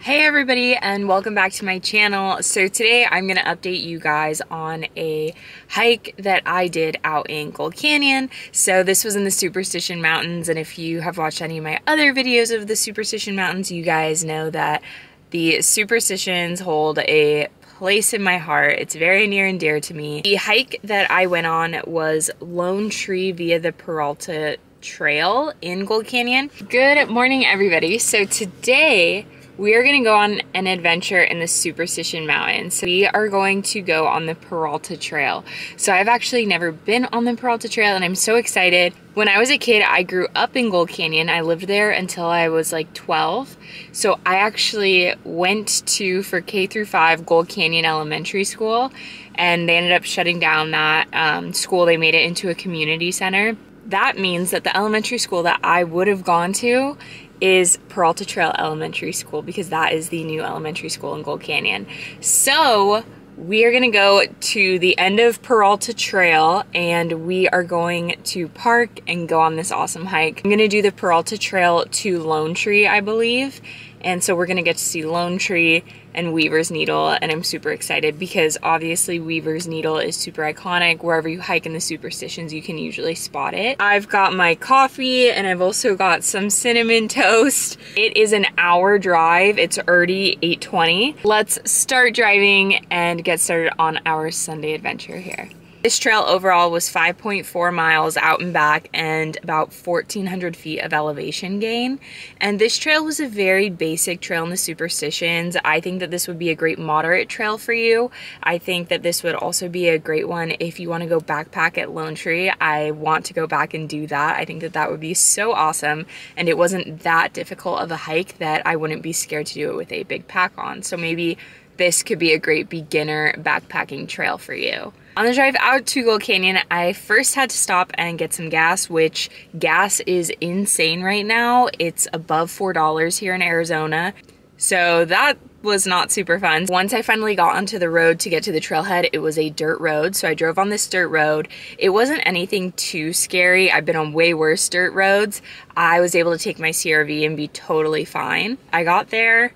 Hey everybody and welcome back to my channel. So today I'm going to update you guys on a hike that I did out in Gold Canyon. So this was in the Superstition Mountains and if you have watched any of my other videos of the Superstition Mountains, you guys know that the Superstitions hold a place in my heart. It's very near and dear to me. The hike that I went on was Lone Tree via the Peralta Trail in Gold Canyon. Good morning everybody. So today we are going to go on an adventure in the Superstition Mountains. We are going to go on the Peralta Trail. So I've actually never been on the Peralta Trail and I'm so excited. When I was a kid, I grew up in Gold Canyon. I lived there until I was like 12. So I actually went to, for K through 5, Gold Canyon Elementary School. And they ended up shutting down that um, school. They made it into a community center. That means that the elementary school that I would have gone to is Peralta Trail Elementary School because that is the new elementary school in Gold Canyon. So we are gonna go to the end of Peralta Trail and we are going to park and go on this awesome hike. I'm gonna do the Peralta Trail to Lone Tree, I believe. And so we're gonna get to see Lone Tree and Weaver's Needle and I'm super excited because obviously Weaver's Needle is super iconic. Wherever you hike in the superstitions you can usually spot it. I've got my coffee and I've also got some cinnamon toast. It is an hour drive. It's already 8.20. Let's start driving and get started on our Sunday adventure here. This trail overall was 5.4 miles out and back and about 1,400 feet of elevation gain. And this trail was a very basic trail in the superstitions. I think that this would be a great moderate trail for you. I think that this would also be a great one if you want to go backpack at Lone Tree. I want to go back and do that. I think that that would be so awesome. And it wasn't that difficult of a hike that I wouldn't be scared to do it with a big pack on. So maybe this could be a great beginner backpacking trail for you. On the drive out to Gold Canyon, I first had to stop and get some gas, which gas is insane right now. It's above $4 here in Arizona. So that was not super fun. Once I finally got onto the road to get to the trailhead, it was a dirt road. So I drove on this dirt road. It wasn't anything too scary. I've been on way worse dirt roads. I was able to take my CRV and be totally fine. I got there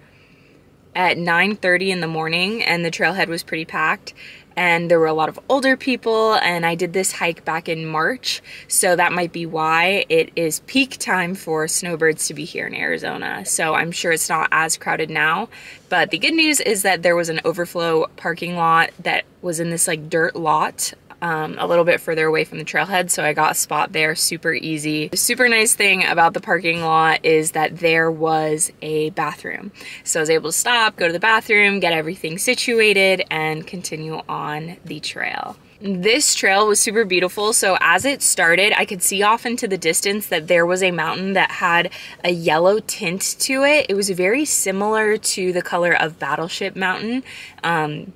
at 9.30 in the morning and the trailhead was pretty packed and there were a lot of older people and I did this hike back in March so that might be why it is peak time for snowbirds to be here in Arizona. So I'm sure it's not as crowded now but the good news is that there was an overflow parking lot that was in this like dirt lot um, a little bit further away from the trailhead, so I got a spot there super easy. The super nice thing about the parking lot is that there was a bathroom. So I was able to stop, go to the bathroom, get everything situated, and continue on the trail. This trail was super beautiful. So as it started, I could see off into the distance that there was a mountain that had a yellow tint to it. It was very similar to the color of Battleship Mountain. Um,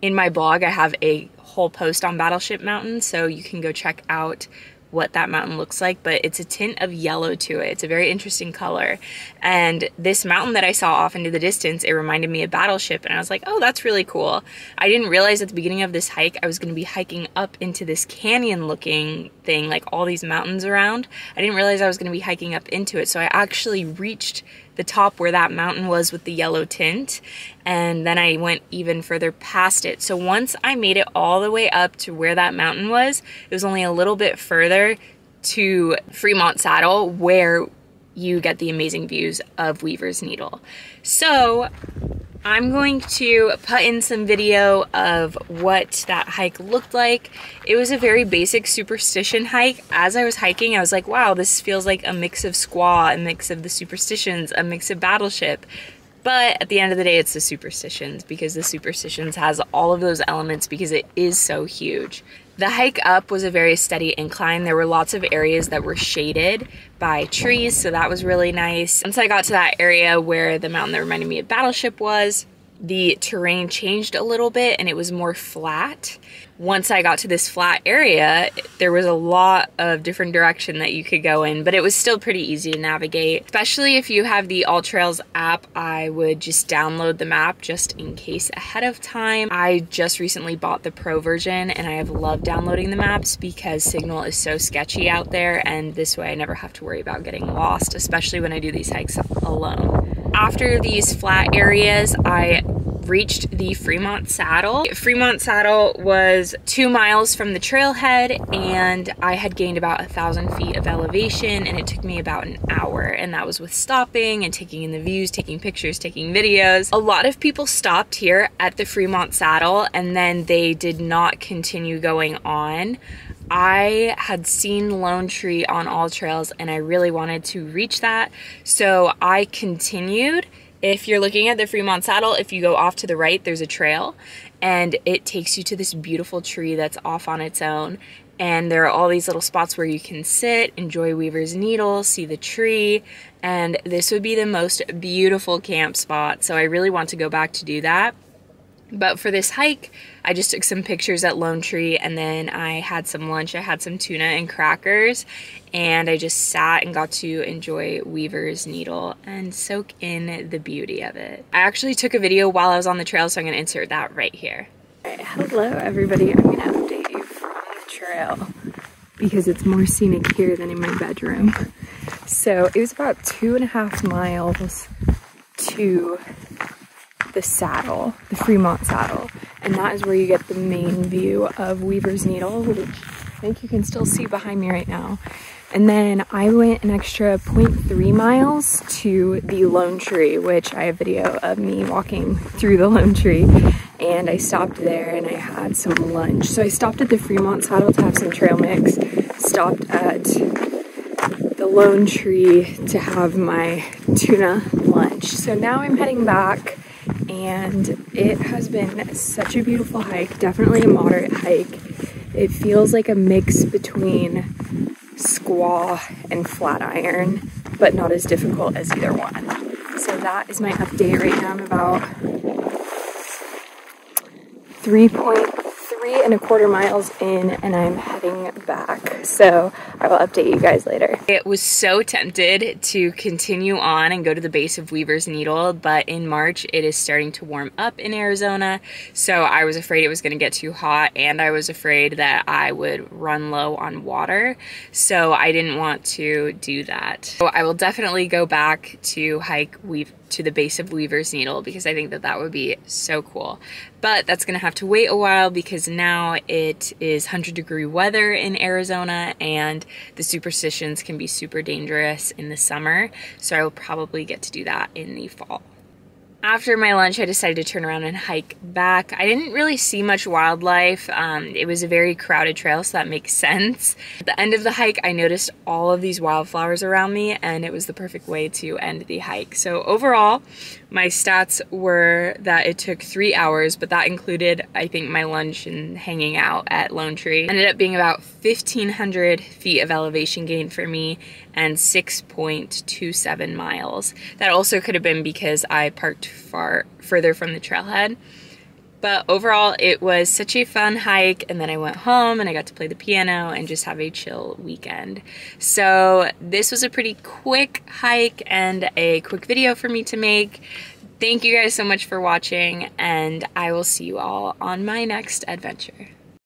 in my blog, I have a whole post on Battleship Mountain, so you can go check out what that mountain looks like, but it's a tint of yellow to it. It's a very interesting color. And this mountain that I saw off into the distance, it reminded me of Battleship, and I was like, oh, that's really cool. I didn't realize at the beginning of this hike, I was gonna be hiking up into this canyon looking thing, like all these mountains around. I didn't realize I was gonna be hiking up into it, so I actually reached the top where that mountain was with the yellow tint and then I went even further past it. So once I made it all the way up to where that mountain was, it was only a little bit further to Fremont Saddle where you get the amazing views of Weaver's Needle. So I'm going to put in some video of what that hike looked like. It was a very basic superstition hike. As I was hiking, I was like, wow, this feels like a mix of squaw, a mix of the superstitions, a mix of battleship. But at the end of the day, it's the superstitions because the superstitions has all of those elements because it is so huge. The hike up was a very steady incline. There were lots of areas that were shaded by trees, so that was really nice. Once I got to that area where the mountain that reminded me of Battleship was, the terrain changed a little bit and it was more flat. Once I got to this flat area, there was a lot of different direction that you could go in, but it was still pretty easy to navigate. Especially if you have the AllTrails app, I would just download the map just in case ahead of time. I just recently bought the pro version and I have loved downloading the maps because signal is so sketchy out there and this way I never have to worry about getting lost, especially when I do these hikes alone. After these flat areas, I reached the Fremont Saddle. Fremont Saddle was two miles from the trailhead and I had gained about a thousand feet of elevation and it took me about an hour and that was with stopping and taking in the views, taking pictures, taking videos. A lot of people stopped here at the Fremont Saddle and then they did not continue going on. I had seen Lone Tree on AllTrails and I really wanted to reach that. So I continued if you're looking at the Fremont Saddle, if you go off to the right, there's a trail and it takes you to this beautiful tree that's off on its own. And there are all these little spots where you can sit, enjoy Weaver's Needle, see the tree, and this would be the most beautiful camp spot. So I really want to go back to do that. But for this hike, I just took some pictures at Lone Tree and then I had some lunch. I had some tuna and crackers and I just sat and got to enjoy Weaver's Needle and soak in the beauty of it. I actually took a video while I was on the trail, so I'm gonna insert that right here. Hello everybody, I'm gonna update you from the trail because it's more scenic here than in my bedroom. So it was about two and a half miles to the saddle, the Fremont saddle. And that is where you get the main view of Weaver's Needle, which I think you can still see behind me right now. And then I went an extra 0.3 miles to the Lone Tree, which I have video of me walking through the Lone Tree. And I stopped there and I had some lunch. So I stopped at the Fremont Saddle to have some trail mix, stopped at the Lone Tree to have my tuna lunch. So now I'm heading back and it has been such a beautiful hike, definitely a moderate hike. It feels like a mix between squaw and flatiron, but not as difficult as either one. So that is my update right now. I'm about 3.3 three and a quarter miles in and I'm heading back. So I will update you guys later. It was so tempted to continue on and go to the base of Weaver's Needle, but in March it is starting to warm up in Arizona. So I was afraid it was gonna get too hot and I was afraid that I would run low on water. So I didn't want to do that. So I will definitely go back to hike Weave to the base of Weaver's Needle because I think that that would be so cool. But that's gonna have to wait a while because now it is 100 degree weather in Arizona and the superstitions can be super dangerous in the summer. So I will probably get to do that in the fall. After my lunch, I decided to turn around and hike back. I didn't really see much wildlife. Um, it was a very crowded trail, so that makes sense. At the end of the hike, I noticed all of these wildflowers around me, and it was the perfect way to end the hike. So overall, my stats were that it took three hours, but that included, I think, my lunch and hanging out at Lone Tree. Ended up being about 1,500 feet of elevation gain for me and 6.27 miles. That also could have been because I parked far further from the trailhead. But overall, it was such a fun hike. And then I went home and I got to play the piano and just have a chill weekend. So this was a pretty quick hike and a quick video for me to make. Thank you guys so much for watching and I will see you all on my next adventure.